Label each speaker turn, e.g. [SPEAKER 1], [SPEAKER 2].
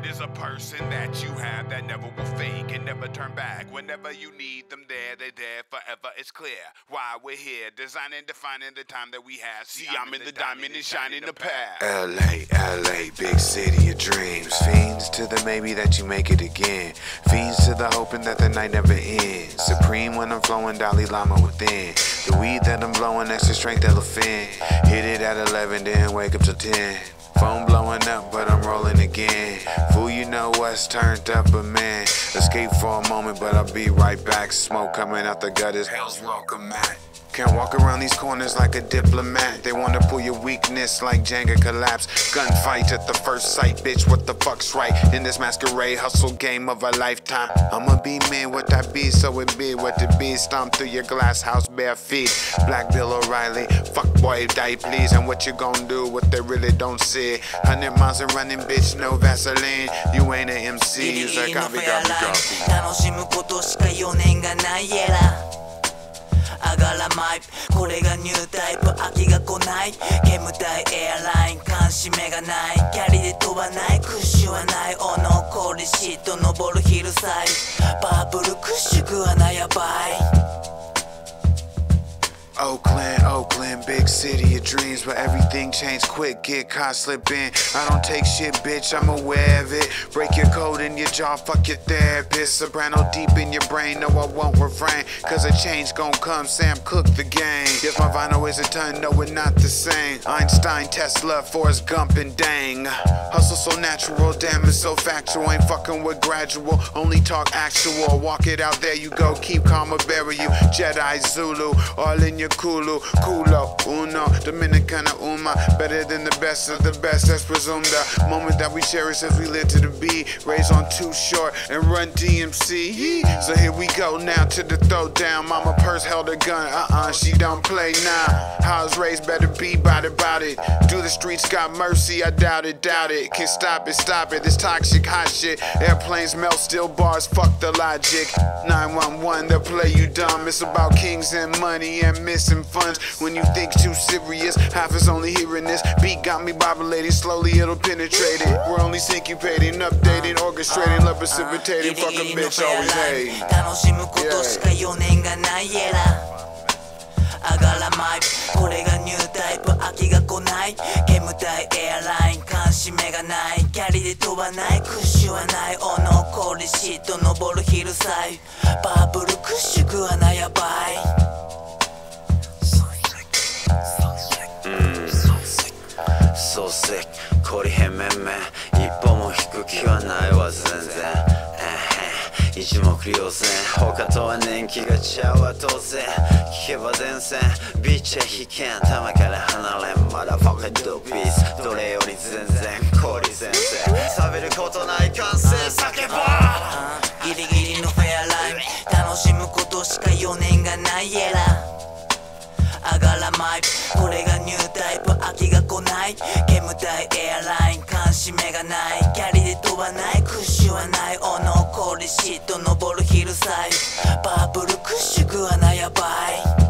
[SPEAKER 1] Spirit is a person that you have that never will fake and never turn back. Whenever you need them there, they're there forever. It's clear why we're here, designing, defining the time that we have. See, I'm in the diamond and shining the path.
[SPEAKER 2] LA, LA, big city of dreams. Fiends to the maybe that you make it again. Fiends to the hoping that the night never ends. Supreme when I'm flowing, Dalai Lama within. The weed that I'm blowing, extra strength elephant. Hit it at 11, then wake up till 10. Phone blowing up, but I'm rolling again. Fool, you know what's turned up, but man. Escape for a moment, but I'll be right back. Smoke coming out the gutters, hell's welcome mat. Can't walk around these corners like a diplomat. They wanna pull your weakness like Jenga collapse. Gunfight at the first sight, bitch. What the fuck's right? In this masquerade hustle game of a lifetime. I'ma be man what I be, so it be what it be. Stomp through your glass house bare feet. Black Bill O'Reilly, fuck boy, die please. And what you gon' do? What they really don't see. Hundred miles of running, bitch, no Vaseline. You ain't an MC, you's a
[SPEAKER 3] ギリギリの
[SPEAKER 2] copy,
[SPEAKER 3] フェア
[SPEAKER 2] copy,
[SPEAKER 3] ライン
[SPEAKER 2] copy.
[SPEAKER 3] 楽しむことしか余念がないエラー 上がらマイプこれがニュータイプ。飽きが来ない。煙たいエアライン。監視目がない。キャリで飛ばない。クッシュはない。お残りシート登るヒルサイズパープルクッシュ食わなやばい。
[SPEAKER 2] Oakland, Oakland, big city of dreams, but everything changed quick. Get caught slipping. I don't take shit, bitch. I'm aware of it. Break your code in your jaw, fuck your therapist. Soprano deep in your brain, no, I won't refrain. Cause a change gon' come. Sam Cooke the game. Yes, my vinyl is a ton, no, we're not the same. Einstein, Tesla, Forrest Gump, and dang. Hustle so natural, damn, it's so factual. Ain't fucking with gradual, only talk actual. Walk it out, there you go. Keep calm or bury you. Jedi, Zulu, all in your Kulu, Uno, Dominicana, Uma. Better than the best of the best, that's presumed the moment that we cherish as we live to the beat. Raise on Too Short and Run-DMC. So here we go now to the throwdown. Mama purse held a gun, uh uh, she don't play now. How I was raised, better be about it, about it. Do the streets got mercy? I doubt it, doubt it. Can't stop it, stop it. This toxic hot shit. Airplanes melt, still bars, fuck the logic. 911, they'll play you dumb. It's about kings and money and missing funds. When you you think too serious. Half is only hearing this. Beat got me bobulating, slowly it'll penetrate it. We're only syncopating, updating, orchestrating, love precipitating. Fuck a bitch, always hate.
[SPEAKER 3] Yeah. 上がらないこれがニュータイプ飽きが来ない煙隊エアライン監視目がないキャリで飛ばないクッシュはないおのこりシート登るヒルサイバブルクッシュ食わなやばい
[SPEAKER 4] So sick 懲りへんめんめん一歩も引く気はないわ全然えへん一目瞭然他とは年季がちゃうわ当然聞けば前線ビッチャ引けん玉から離れんまだファカドピースどれより全然氷先生喋ることない感性叫ぼう
[SPEAKER 3] ギリギリのフェアライン楽しむことしか余念がないエラー上がらない。これがニュータイプ飽きが来ない。煙たいエアライン監視目がない。キャリで飛ばないクッシュはない。お残りシート登るヒルサイズ。パープルクッシュグ穴やばい。